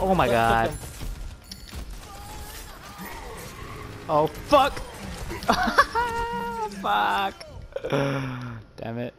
Oh my god. Oh fuck! fuck! Damn it.